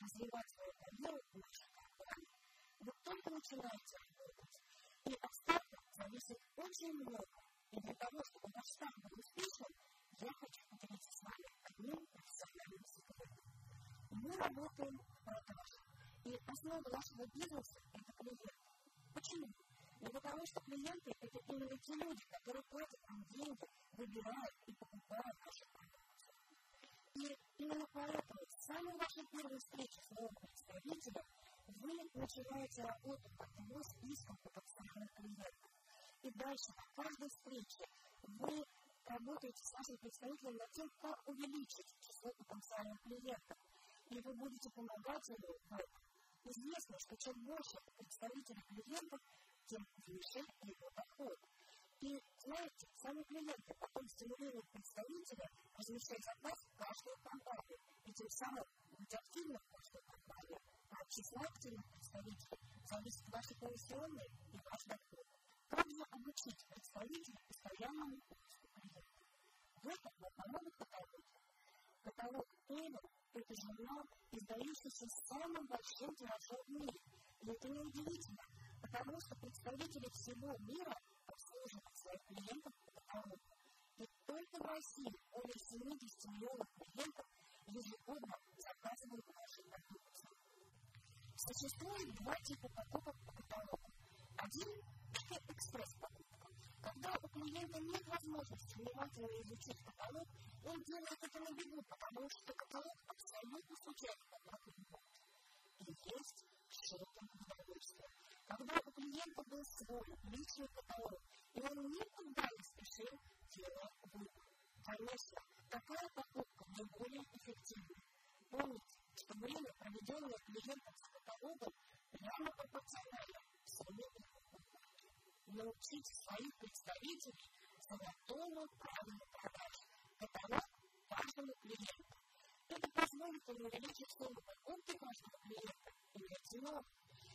развивать свою карьеру в нашей компании. Вы только начинаете работать. И от старта зависит очень много. И для того, чтобы ваш старт был успешным, я хочу поделиться с вами одним профессиональным секретом. Мы работаем в продаже. И основа нашего бизнеса – это клиент. Почему? Ну, потому что клиенты – это именно те люди, которые платят нам деньги, выбирают и покупают наши продукты. И именно поэтому с самой вашей первой встречи с новым представителем вы начинаете работу по одному списку потенциальных клиентов. И дальше на каждой встрече вы работаете с вашим представителем над тем, как увеличить число потенциальных клиентов. И вы будете помогать ему в этом. Известно, что чем больше представителей клиентов, тем выше его доход. И знаете, сами клиенты потом стимулируют представителя размещать заказ в каждую компанию, и тем самым быть активным в каждой компании. А от числа активных представителей зависит ваши комиссионные и ваш доход. Как же обучить представителя постоянному поиску клиентов? В этом вам помогут каталоги. Каталог Эйвен – это журнал, издающийся самым большим тиражом в мире. И это неудивительно, потому что представители всего мира своих клиентов по каталогу. И только в России более 70 миллионов клиентов ежегодно заказывают наши продукты. Существует два типа покупок по каталогу. Один – это экспресс-покупка. Когда у клиента нет возможности внимательно изучить каталог, он делает это на бегу, потому что каталог абсолютно случайно попадает в И есть шопинг удовольствия. Когда у клиента был свой личный каталог, и он никуда не спешил делать выбор. Конечно, такая покупка наиболее эффективна. Помните, что время, проведенное клиентом с каталогом, прямо пропорционально сумме покупки. Научите своих представителей золотому правилу продаж. Каталог каждому клиенту. Это позволит им увеличить сумму покупки каждого клиента и вертинов.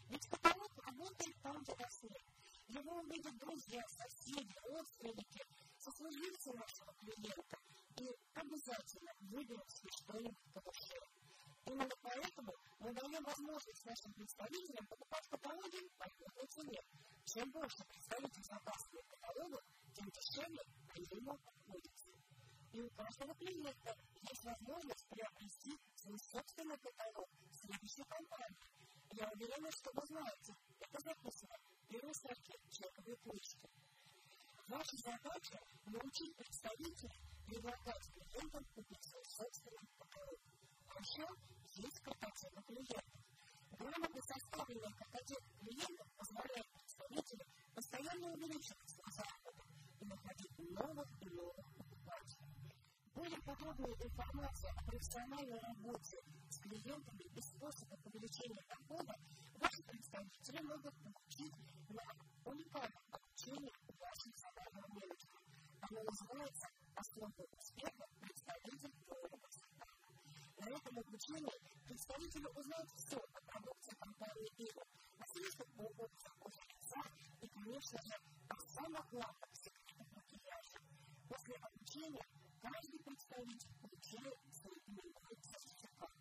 Ведь каталог работает там, где нас нет. Его увидят друзья, соседи, родственники, сослуживцы нашего клиента и обязательно выберут себе что-нибудь по душе. Именно поэтому мы даем возможность нашим представителям покупать каталоги по льготной цене. Чем больше представитель заказывает каталогу, тем дешевле они ему обходятся. И у каждого клиента есть возможность приобрести свой собственный каталог следующей компании. Я уверена, что вы знаете, это записано в первой строке чековой книжки. Ваша задача – научить представителей предлагать клиентам свой собственный каталог. А еще есть картотека клиентов. Грамотно составленная картотека клиентов позволяет представителям постоянно увеличивать свой заработок и находить новых и новых покупателей. Более подробная информация о профессиональной работе с клиентами и способах увеличения дохода ваши представители могут получить на уникальном обучении ваших социального менеджера. Оно называется «Основы успеха представитель твоего На обучении представители узнают все о продукции компании «Иго», о средствах по за лица и, конечно же, о самых главных секретах макияжа. После обучения каждый представитель получает свой именной сертификат.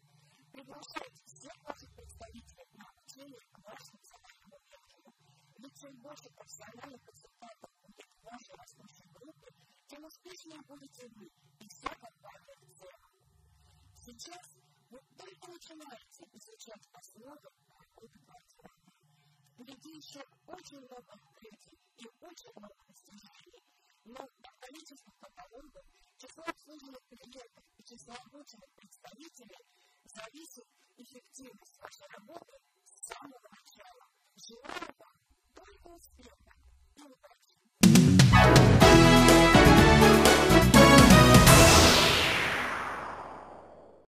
Приглашайте всех ваших представителей на обучение к вашим социальному менеджеру. Ведь чем больше профессиональных консультантов будет в вашей растущей группе, тем успешнее будете вы и вся компания в целом. Сейчас начинайте изучать основы работы партнера. Впереди еще очень много людей и очень много достижений, но по количеству каталогов, число обслуженных клиентов и число обученных представителей зависит эффективность вашей работы с самого начала. Желаю вам только успеха!